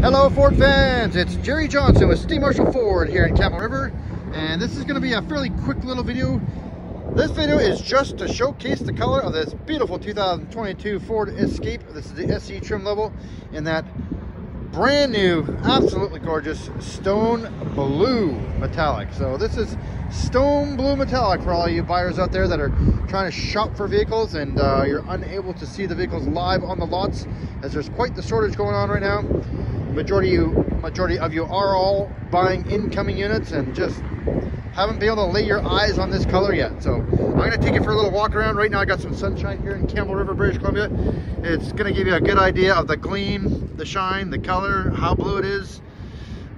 Hello Ford fans, it's Jerry Johnson with Steve Marshall Ford here in Campbell River and this is going to be a fairly quick little video. This video is just to showcase the color of this beautiful 2022 Ford Escape. This is the SE trim level in that brand new, absolutely gorgeous stone blue metallic. So this is stone blue metallic for all you buyers out there that are trying to shop for vehicles and uh, you're unable to see the vehicles live on the lots as there's quite the shortage going on right now majority you majority of you are all buying incoming units and just haven't been able to lay your eyes on this color yet. So I'm gonna take you for a little walk around. Right now I got some sunshine here in Campbell River, British Columbia. It's gonna give you a good idea of the gleam, the shine, the color, how blue it is,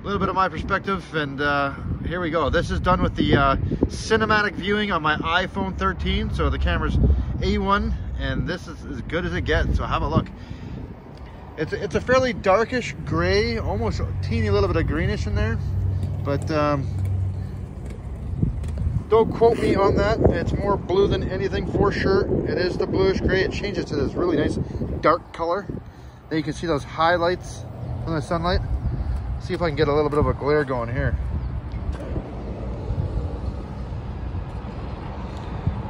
a little bit of my perspective. And uh, here we go. This is done with the uh, cinematic viewing on my iPhone 13. So the camera's A1 and this is as good as it gets. So have a look. It's, it's a fairly darkish gray, almost a teeny little bit of greenish in there. But um, don't quote me on that. It's more blue than anything for sure. It is the bluish gray. It changes to this really nice dark color. Then you can see those highlights from the sunlight. See if I can get a little bit of a glare going here.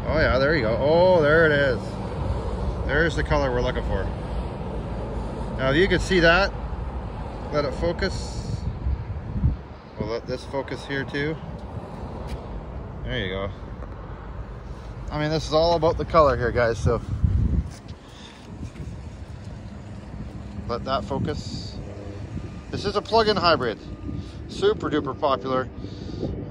Oh yeah, there you go. Oh, there it is. There's the color we're looking for. Now you can see that, let it focus. We'll let this focus here too. There you go. I mean, this is all about the color here, guys, so. Let that focus. This is a plug-in hybrid. Super duper popular.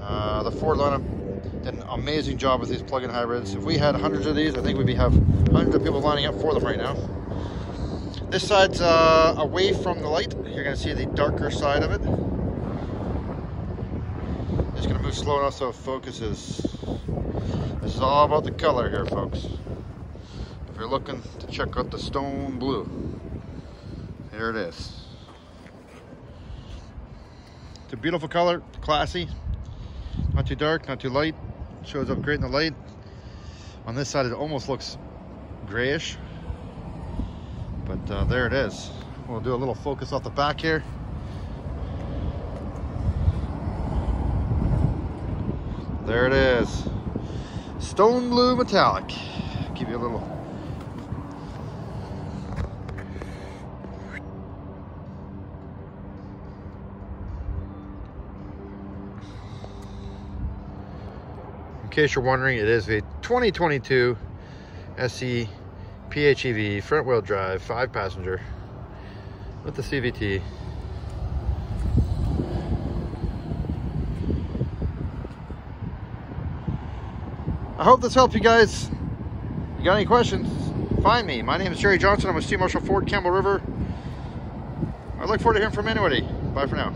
Uh, the Ford lineup did an amazing job with these plug-in hybrids. If we had hundreds of these, I think we'd be have hundreds of people lining up for them right now. This side's uh, away from the light. You're gonna see the darker side of it. Just gonna move slow enough so it focuses. This is all about the color here, folks. If you're looking to check out the stone blue, here it is. It's a beautiful color, classy. Not too dark, not too light. Shows up great in the light. On this side, it almost looks grayish. But uh, there it is. We'll do a little focus off the back here. There it is. Stone blue metallic. Give you a little In case you're wondering, it is a 2022 SE PHEV, front wheel drive, five passenger with the CVT. I hope this helped you guys. If you got any questions, find me. My name is Jerry Johnson. I'm with Steve Marshall Ford, Campbell River. I look forward to hearing from anybody. Bye for now.